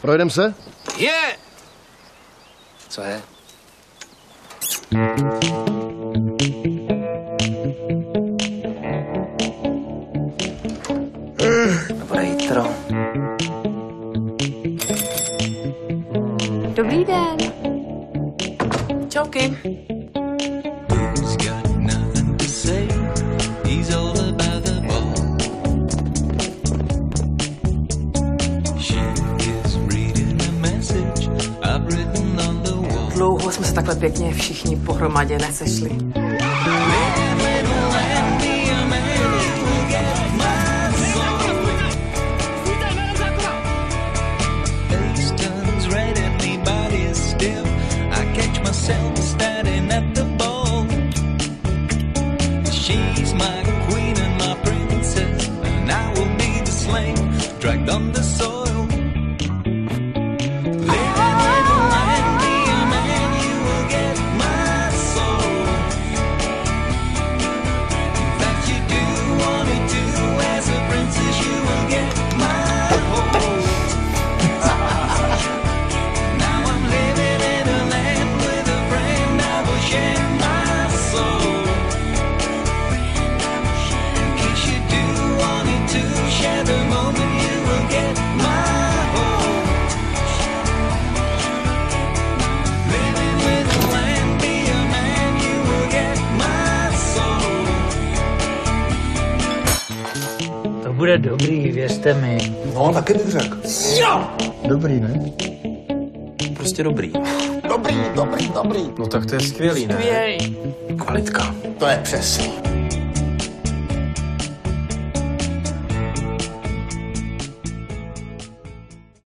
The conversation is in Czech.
Projedem se? Je! Co je? Dobré jitro. Dobrý den. Čauky. Dlouho jsme se takhle pěkně všichni pohromadě nesešli. On the soil. Bude dobrý, věřte mi. No, taky bych řekl. Dobrý, ne? Prostě dobrý. Dobrý, dobrý, dobrý. No tak to je skvělý, ne? Jej. Kvalitka. To je přesně.